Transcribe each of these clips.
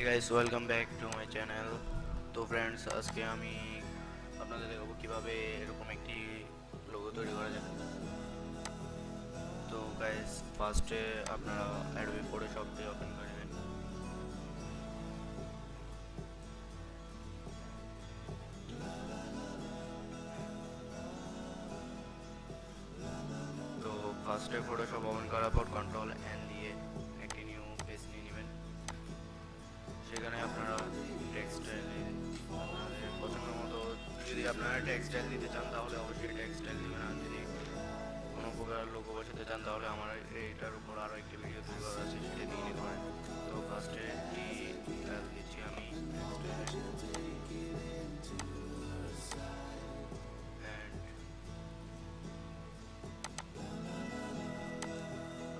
Hey guys welcome back to my channel তো friends আজকে আমি আপনাদের দেখাবো কীভাবে এরকম একটি লোগো তৈরি করা যায়। তো গাইস ফার্স্টে আপনারা অ্যাডোবি ফটোশপটি ওপেন করে নেবেন। তো ফার্স্টে ফটোশপ ওপেন করার পর কন্ট্রোল এন আপনারা টেক্সটাইল দিতে চান তাহলে অবশ্যই টেক্সটাইল দিবেন। আর যদি কোনো প্রকার লোগো বসাতে চান তাহলে আমার এইটার উপর আরও একটি ভিডিও তৈরি করা আছে, সেটা দিয়ে নিতে পারেন। তো ফার্স্টে একটি দিচ্ছি আমি?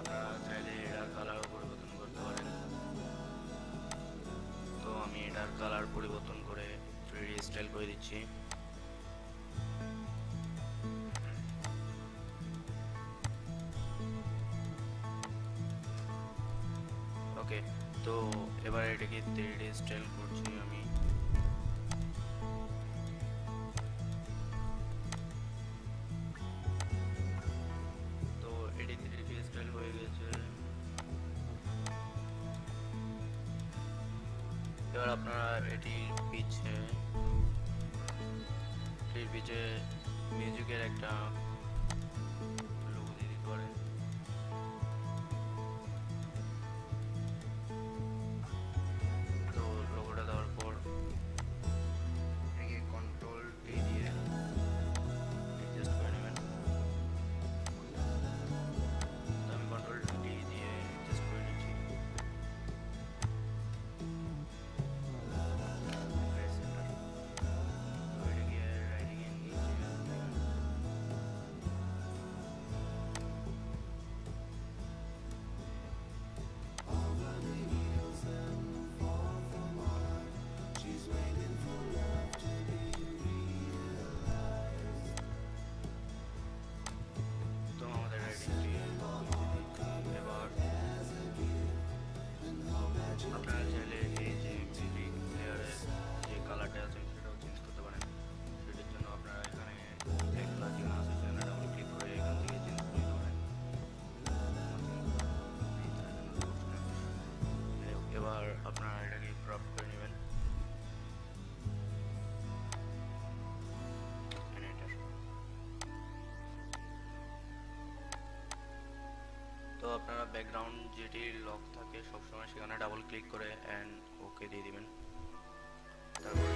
আপনারা চাইলে এটার কালারও পরিবর্তন করতে পারেন। তো আমি এটার কালার পরিবর্তন করে ফ্রি স্টাইল করে দিচ্ছি। ওকে। তো এবার এটাকে থ্রি স্টাইল করছি আমি। তো এটি থ্রি স্টাইল হয়ে গেছে। এবার আপনারা এটি পিছে, এটির পিছে মিউজিকের একটা দিয়ে দিতে পারেন। আপনারা এটাকে ক্রপ করে নেবেন. তো আপনারা ব্যাকগ্রাউন্ড যেটি লক থাকে সবসময় সেখানে ডাবল ক্লিক করে অ্যান্ড ওকে দিয়ে দিবেন তারপর